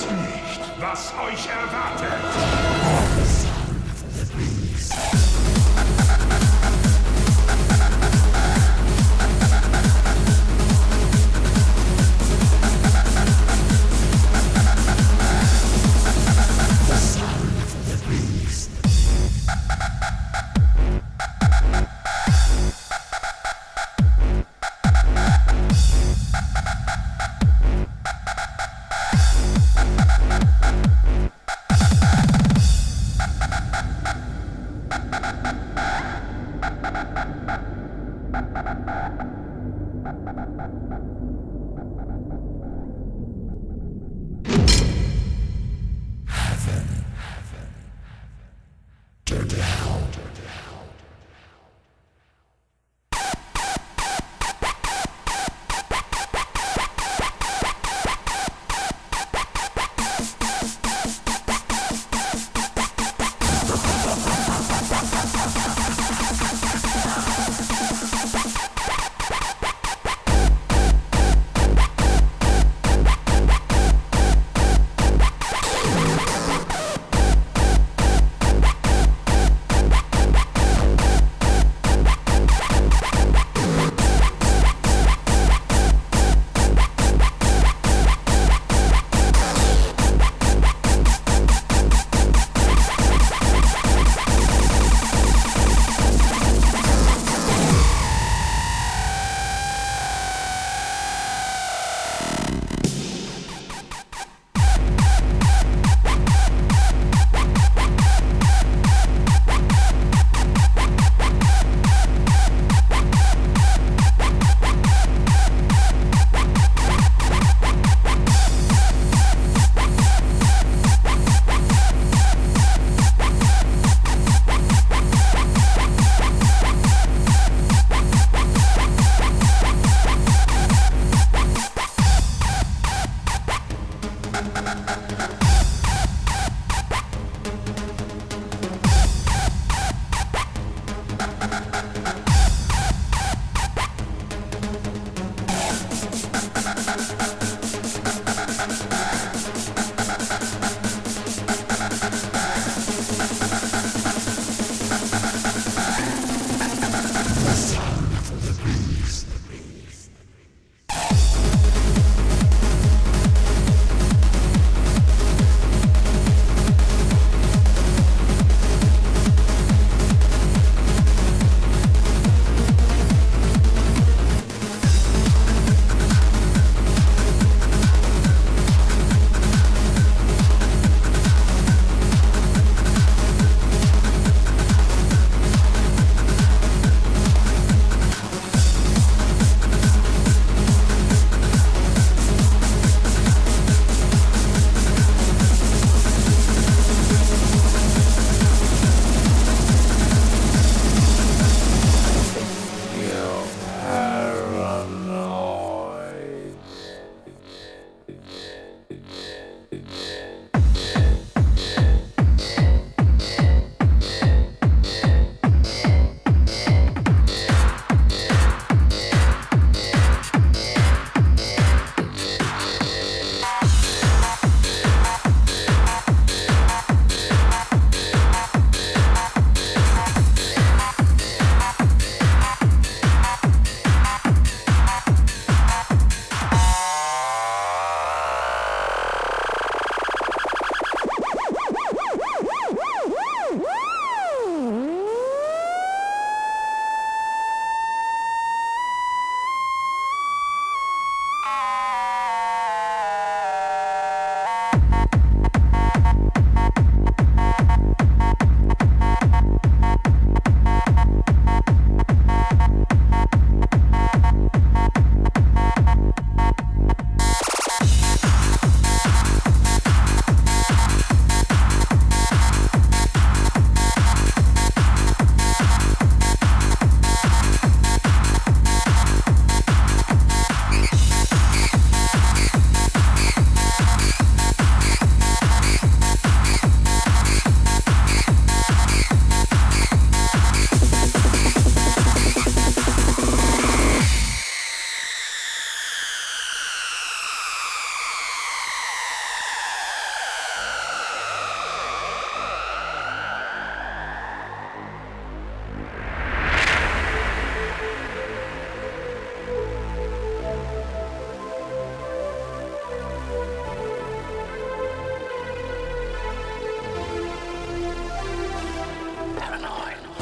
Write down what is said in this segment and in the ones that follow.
nicht, was euch erwartet.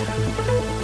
Música